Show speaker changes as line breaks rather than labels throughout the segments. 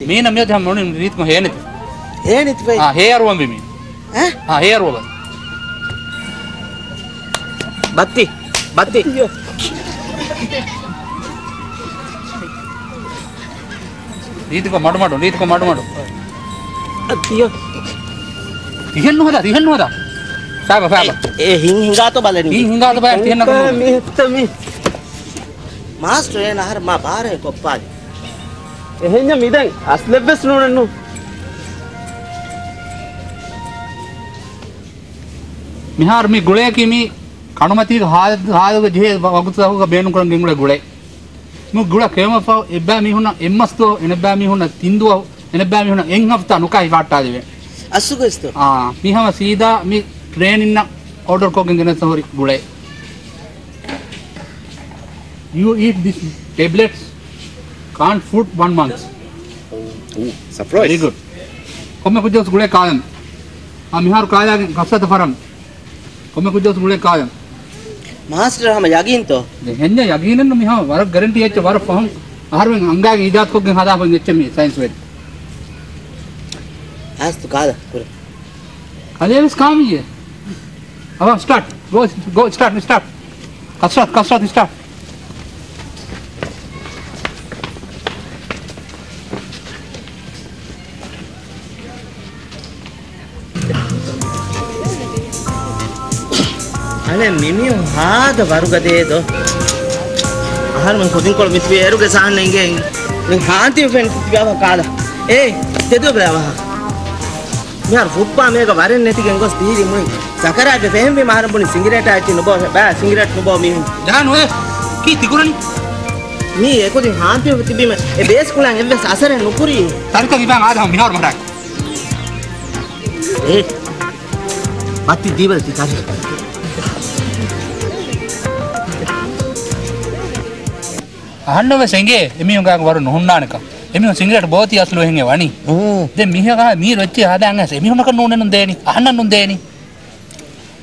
ಮೀನ ಮೇದ ನೋಡಿ ರೀತ್ ಮಾ ಏನಿತ್ತು
ಏನಿತ್ತು ಬೈ
ಹಾ ಹೇರ್ ಒಂಬಿ ಮೀನು
ಹಾ?
ಹಾ ಹೇರ್ ಒಬ್ಬ
ಬತ್ತಿ ಬತ್ತಿ
ರೀತಿಕೊ ಮಾಡು ಮಾಡು ರೀತಿಕೊ ಮಾಡು ಮಾಡು
ಅಯ್ಯೋ
ತಿಹೆನ್ನು ಹೋದ ತಿಹೆನ್ನು ಹೋದ ಸಾಗ ಸಾಗ
ಏ ಹಿಂಗ್ ಹಿಂಗಾತು ಬಲ
ಈ ಹಿಂಗಾದ ಬಾಯ್ ತಿಹೆನ್ನ
ಮಿ ತಮಿ ಮಾಸ್ಟರ್ ಏನ ಹರ ಮಾ ಬಾರೆ ಕೊಪ್ಪಾದಿ
එහෙනම් ඉදන් අස්ලෙබ්ස් නෝනන්නු
මිහාර මි ගුලේ කිමි කණුමති හාද හාදක ජේ වගුතහුක බේනු කරන් ගිමුල ගුලේ මු ගුල කේම ෆව එබ්බා මි හුන එම්මස්තෝ එනබ්බා මි හුන තින්දුව එනබ්බා මි හුන එන් හප්තා නුකයි වාට්ටා දෙවේ
අසුගස්තෝ?
ආ මිහම සීදා මි ට්‍රේන් ඉන්න ඕඩර් කෝකින් ගෙන සහරි ගුලේ. You eat these tablets can't foot one month. Oh, oh surprise. Very good. కొమ్మ కుజ్జోస్ గుడే కాదం ఆ మిహారు కాయలా కసత
ఫరం కొమ్మ కుజ్జోస్
గుడే కాదం మాస్టర్ హమ యగీన్ తో హెన్న యగీన్ ను మిహా వర గ్యారంటీ ఎచ్చ వర ఫహం ఆర్వెన్ అంగాగ ఇజాత్
కొగ్గ హదా ఫం
ఎచ్చ మి సైన్స్ వెట్ ఆస్ తో కాద కురే కలేవిస్ కామియే अब start go go start start कसरत कसरत स्टार्ट
ಅಲೆ ಮಿಮಿಯು ಹಾದ ವರುಗದೇದು ಆಹಾರ ಮನ್ ಕುದಿನ್ ಕೊಳ ಮಿತ್ವಿ ಎರುಗೆ ಸಾಹನ ಹಿಂಗೆ ನಿಂಗೆ ಹಾಂತಿ ಫೆನ್ ಕುತ್ವ್ಯಾವ ಕಾದ ಏ ತೆದು ಬ್ರಾವ ಮಿಯಾರ್ ಫುಪ್ಪಾ ಮೇಗ ವರೆನ್ ನೆತಿಗೆ ಹೆಂಗೋಸ್ ತೀರಿ ಮುನಿ ಸಕರಾಗೆ ಫೆಹಂಬಿ ಮಾರಂಬುನಿ ಸಿಂಗಿರೇಟ್ ಆಯ್ತಿ ನುಬೋ ಬಾ ಸಿಂಗಿರೇಟ್ ನುಬೋ ಮೀ
ಜಾನ್ ಓಯ್ ಕಿ ತಿಗುರನ್
ಮೀ ಏಕುದಿ ಹಾಂತಿ ತಿಬಿಮ ಎ ಬೇಸ್ ಕುಳಂಗ್ ಎವ್ವೆಸ್ ಅಸರೆ ನುಕುರಿ
ತರ್ಕ ಗಿಬಾಂಗ್ ಆದ ಹಂ ಮಿನಾರ್ ಮರಾಕ್
ಏ ಮತ್ತಿ ದೀವಲ್ ತಿಕಾರಿ
ಅಹಣ್ಣವ අහන්නව සෙන්ගේ එමිුන්ගක් වරු නොහුන්නානක එමිුන් සිංගට බෝති අස්ලු
හෙන්ගේ
වනි ද මිහකා මී රොච්චි හදාන්න එමිහුනක නූනනු දේනි අහන්නන්නු
දේනි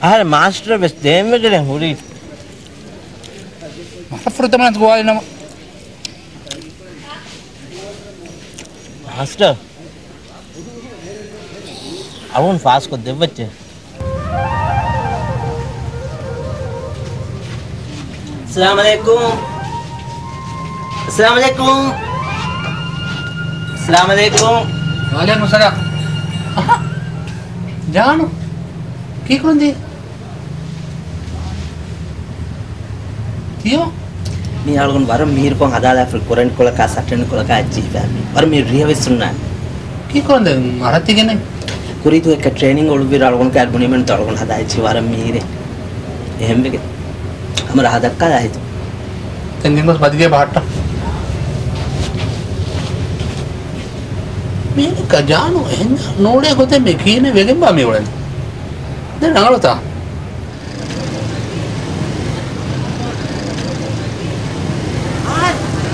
අහර මාස්ටර් වෙස් දේමකර
හුරි. මහපෘතමනත් ගෝයනම
මාස්ටර්. අවුන් ෆාස්කො දෙවච්චේ Assalamualaikum. अस्सलाम वालेकुम अस्सलाम वालेकुम अस्सलाम वालेकुम
ವಾಲೇಕುಮ್ ಸಲಾಂ ಜಾನು ಕಿ ಕುಂದಿ ತಿಯೋ
ನೀ ಅಳ್ಗೊಂಡು ಬರ ಮೀರ್ ಕೊಂಗ್ ಅದಾಳ ಫುಲ್ ಕೊರಂಟ್ ಕೊಳಕ ಸಟ್ಟನ್ ಕೊಳಕ ಅಜ್ಜಿ ಫ್ಯಾಮಿಲಿ ಬರ ಮೀರ್ ರಿಹವಿಸುನ್ನ
ಕಿ ಕುಂದೆ ಮರತಿಗೆನೆ
ಕುರಿತು ಎಕ್ಕ ಟ್ರೈನಿಂಗ್ ಒಳಬಿರ ಅಳ್ಗೊಂಡು ಕ್ಯಾಲ್ಬುನಿಮೆಂಟ್ ತೊಳ್ಗೊಂಡು ಹದಾಯ್ಚಿ ವರ ಮೀರೆ ಹೆಂಬಿಗೆ ಅಮರ ಹದಕ್ಕದಾಯ್ತು
ತೆಂಗಿನ ಬದಿಗೆ ಬಾಟ මේක ජානු එන්න නෝඩය කොත මේ කියන වෙගෙන් බාමි වලන දැ නගලතා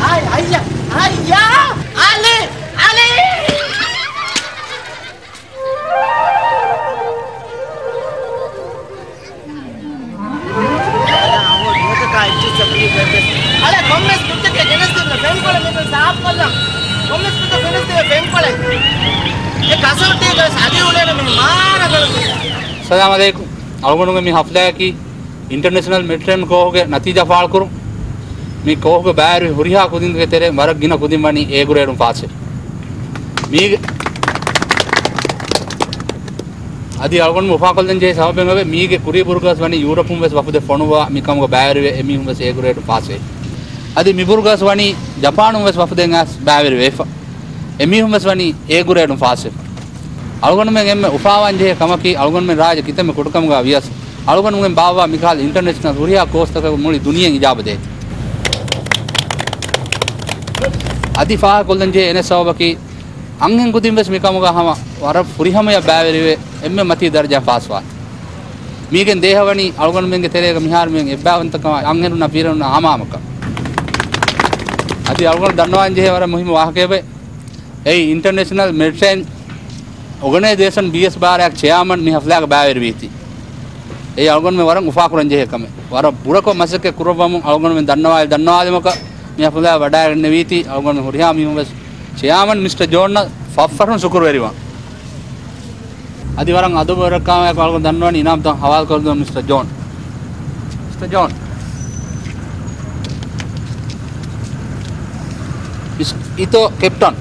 Ay, ay, ya, ay, ya, Ali, Ali. ಅಲ್ಲ ಕಾಂಗ್ರೆಸ್ ಬಿಟ್ಟಕ್ಕೆ ಗೆಲ್ಲಿಸ್ತಿಲ್ಲ ಬೆಂಕೊಳೆ ಮೇಲೆ ಸಾಫ್ ಕೊಲ್ಲ ಕಾಂಗ್ರೆಸ್ ಬಿಟ್ಟು ಗೆಲ್ಲಿಸ್ತಿವೆ ಬೆಂಕೊಳೆ ಏ ಕಸ ಹೊಟ್ಟಿಗೆ ಸಾದಿ ಉಳೆ ನಮಗೆ ಮಾರಗಳು
සදාමදයකු අල්ගොනුග මේ හෆ්ලෑකි ඉන්ටර්නෙශනල් මෙට්‍රම් කෝහගේ නති ජපාල්කුරු මේ කෝහක බෑරි හුරිහා කුදින්ගේ තෙරේ මරක් ගින කුදින් වනි ඒගුරේරුම් පාසේ මේ අධි අල්ගොන් උපාකොල්දන් ජේ සමබෙන්ගේ මීගේ කුරි බුර්ගස් වනි යුරපුම් වෙස් වපුද ෆොනුවා මිකම්ග බෑරිවේ එමිහුම් වෙස් ඒගුරේට පාසේ අධි මිබුර්ගස් වනි ජපානුම්වස් වපුදෙන් ඇස් බෑවිර වේෆ. එමිහුම්වස් වනි ඒ ගුරේඩුම් ෆාසෙ අලුගොනුමෙන් එම්ම උපාවන්ජේ කමකි අලුගොනුමෙන් රාජ කිතෙම කොටකමුගා වියස්. අලුගොනුමෙන් බාවා මිකාල් ඉන්ටර්නැෂනල් හුරියා කෝස්තක මුලි දුනියෙන් ඉජාබදේ අධිෆා කොල්ලන්ජේ එන සවබකි අංගෙන් ගුදින්වස් මිකමුගා හම වර පුරිහමය බෑවිරිවේ එම්ම මති දර්ජා ෆාස්වා. මීගෙන් දේහවනි අලුගොනුමෙන්ගේ තෙරේක මිහාරමෙන් එබ්බාවන්තකම අංගෙනුන පීරනුන ආමාමකා අති අවුගල දන්නවා ජෙහවර මුහිම වාහකයබේ ඒ ඉන්ටර්නේශනල් මිටසයින් ඔගනේදේශන් බස් භාරයක් චයාමන් මිහලයාග බෑවරවීති ඒ අගන වර උපාකරන් ජයකම වර පුරක මසක කුරබම අවගනම දන්නවා දන්නවාදමක මියපුදා වඩාගන්න වීති. අවගන හොරයා මිමස් චයාමන් මිට. ජෝන්න ෆෆරන සුකරවැරිවා. අධිවරන් අදු රකාමය කල්ග දන්නවා නිනම් හවල් කරද මිට. ජෝන්. ජෝන්. इतो कैप्टन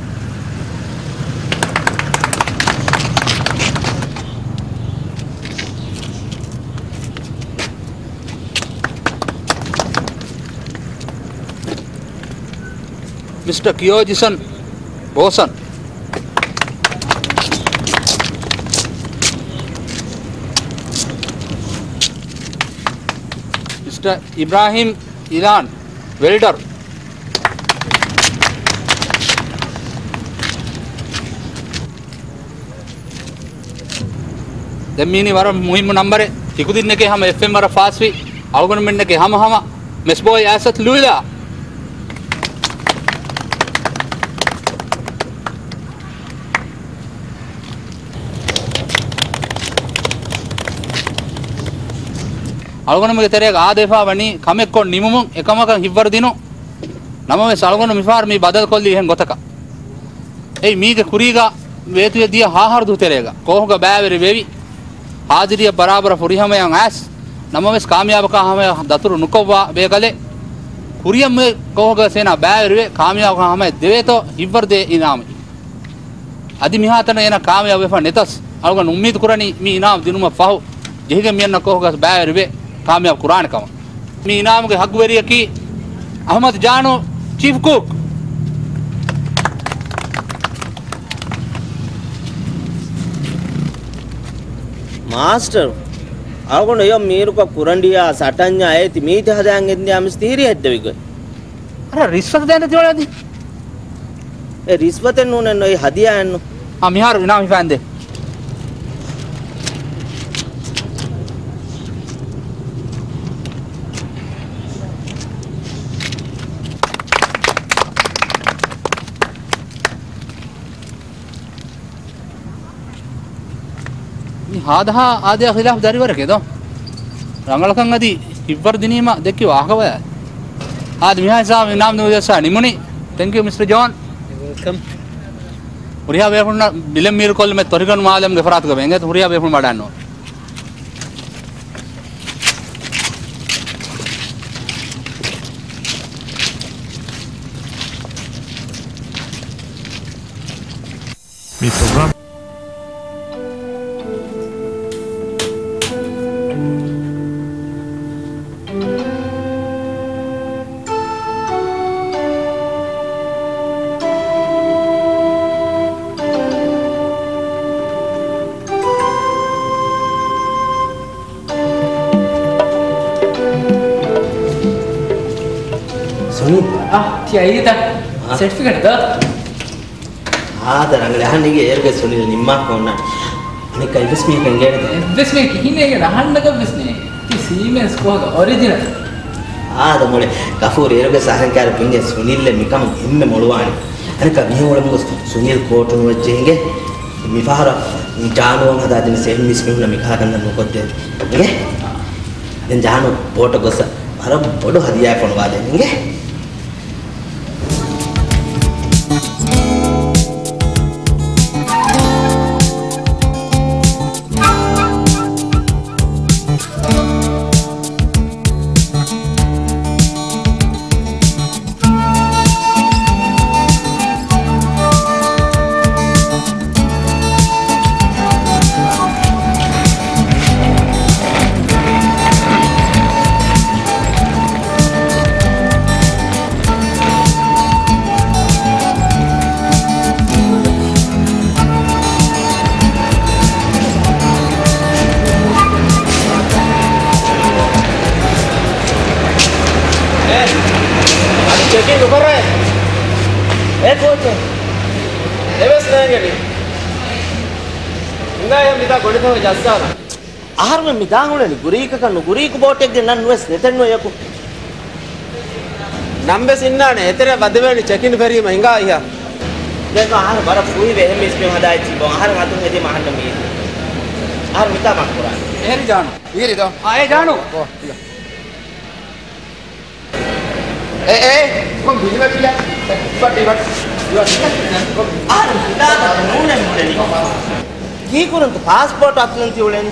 मिस्टर कियोजिशन बोसन। मिस्टर इब्राहिम इलान वेल्डर। දෙමීනි වර මුහිම නම්බර තිකුදින්න එක හම එම් වර ෆාස්වී අවගන මෙන්න එක හම හම මෙස් බෝය ඇසත් ලුලා අගනමගේ තෙරේ ආදේපා වනි කමෙක්කො නිමුම් එකමක හිවර දිනු. නම සල්ගන මිාර්ම බදල් කොල්ලි හෙන් ගොතක. ඒ මීග කුරීග වේතුය දිය හාහරදු තෙරේග කෝහක බෑවරි වෙවි? ಬ್ಯಾವೆರಿ ವೇವಿ ಹಾಜಿರಿಯ ಬರಾಬರ ಫುರಿಹಮಯಂ ಆಸ್ ನಮವೆಸ್ ಕಾಮಯಾಬಕ ಹಮ ದತುರು ನುಕೊವ್ವ ಬೇಕಲೆ ಕುರಿಯಮ್ಮ ಕೋಹಗ ಸೇನಾ ಬ್ಯಾವೆರಿವೆ ಕಾಮಯಾಬಕ ಹಮ ದೇವೇತೋ ಹಿವ್ವರ್ದೆ ಇನಾಮಿ ಅದಿ ಮಿಹಾತನ ಏನ ಕಾಮಯಾಬ ವೆಫ ನೆತಸ್ ಅಳಗೊಂಡ ಉಮ್ಮೀದ್ ಕುರನಿ ಮೀ ಇನಾಮ್ ದಿನುಮ ಫಹು ಜೆಹಿಗೆ ಮಿಯನ್ನ ಕೋಹಗ ಬ್ಯಾವೆರಿವೆ ಕಾಮಯಾಬ್ ಕುರಾನ್ ಕಮ ಮೀ ಇನಾಮ್ಗೆ ಹಗ್ವೆರಿಯಕಿ ಅಹಮದ್ ಜಾನು ಚೀಫ್ ಕುಕ್
මාස්ටර් අවගොන එය මීරුක කුරන්ඩියා සටඥා ඇති මීට හදයන් එදයාම ස්තීරී ඇත්තවික අර
රිස්වත දැන තිවලද ඒ
රිස්වතෙන් වනන්න ඔයි හදියයන්න අමිහාර විනාමි
පැන්දේ ಮಿಹಾರು ಇನಾಮ್ ಹಿಫಾಂದೆ ಹಾದಹ ಆದ್ಯ ಖಿಲಾಫ್ ದರಿವರಕೆ ದೋ ರಂಗಳಕಂ ಅದಿ ಇಬ್ಬರು ದಿನೀಮ ದೆಕ್ಕಿ ವಾಹಕವ ಆದ್ Miha Sab eNAM ನುದಸ ನಿಮುನಿ thank you mister John
welcome
ಹುರಿಯಾ ಬೇಹುಣ್ಣ ಬಿಲೆಂ ಮೀರ್ಕೊಲ್ ಮೆ ತೊರಿಗನ್ ಮಾಲಂ ಗಫರಾತ್ ಗಬೆ ಹೆಂಗೆ ಹುರಿಯಾ ಬೇಹುಣ್ ಮಾಡಾನು
Mi programa.
Suni
tia ita certificate da
ಆದ ರಂಗಳೆ ಹಣ್ಣಿಗೆ ಏರ್ಗೆ ಸುನಿಲ್ ನಿಮ್ಮ ಕೋಣ ಅನಿಕ ಇವಿಸ್ me ಕಂಗೆ
bes me kihine ge rahanna ga bes ne ti siemens ko ga original
ಆದ ಮೊಳೆ ಕಫೂರ್ ಏರ್ಗೆ ಸಹಂಕಾರ ಪಿಂಗೆ ಸುನಿಲ್ ಮಿಕಮ ಎಮ್ಮೆ ಮೊಳುವಾಣಿ ಅನಿಕ me ಒಳಮು Sunil coat ವಜ್ಜೆಂಗೆ ಮಿಫಾರ ಜಾನುವಂ ಹದಾದಿನ same miss ಮಿಹುನ Mika ಕಂದ ಮುಕೊದ್ದೆ ನಿಗೆ ದೆನ್ ಜಾನು ಬೋಟ ಗೊಸ ಅರ ಬೊಡು ಹದಿಯಾ ಕೊಣವಾದೆ ನಿಗೆ ಯಾಕೋಚೆ ದೇವಸ್ಥಾನಗಳಿ ඉංගාය
මිදා ගොඩතව ජස්සාන ආහාරම
මිදා හොලනි ගුරීක කන්නු ගුරීක බෝට් එකක් දෙන්න නුස් නෙතෙන් යකු
නම්බෙස් ඉන්නානේ එතර බදවැනි චෙකින් පෙරීම ඉංගා
අයියා දැන් ආහාර බර ෆුයි වෙහෙම ඉස්පේ හදායි තිබෝ ආහාර හතුන් හෙදී මහන්න මේ ආහාර මිදා මක් කරා එහෙරි ජානු
එහෙරි දෝ ආයේ ජානු ඔව් Eh,
eh, con tu lleva pila. Parte, parte.
අර හිතාගන්න නූලෙන් මුලනේ. ගීකුරන්ට පාස්පෝර්ට් අත්ලන් තියුලෙන්.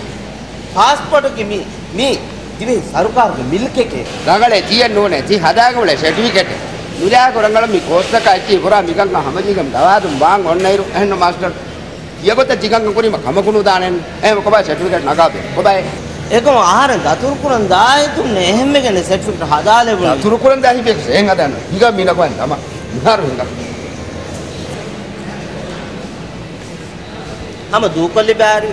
පාස්පෝර්ට්ගේ මේ මේ දිවේ සරුකාර්ගේ මිල්ක් එකේ.
ළඟලේ තියන්න ඕනේ. ති හදාගමුල සර්ටිෆිකේට්. නුලා කරංගල මේ කෝස්තක ඇච්චි පුරා මිකන් හමජිගම් දවාදුම් බාන් ඔන්නයිරු එහෙනම් මාස්ටර්. යගොත ජිගම් කුරිම කමකුණු දානෙන් එහෙම කොබයි සර්ටිෆිකේට් නගාබේ. කොබයි
ඒකම ආහාර දතුරු කුරන් දායි තුන්නේ එහෙම ගැන සර්ටිෆිකේට් හදාලේ බුනේ
තුරු කුරන් දාහි බෙක් එහෙන් හදන්න. හිග මිනකවන් තම. නාරු හිඟ
හැම දූකොල්ලි බෑරි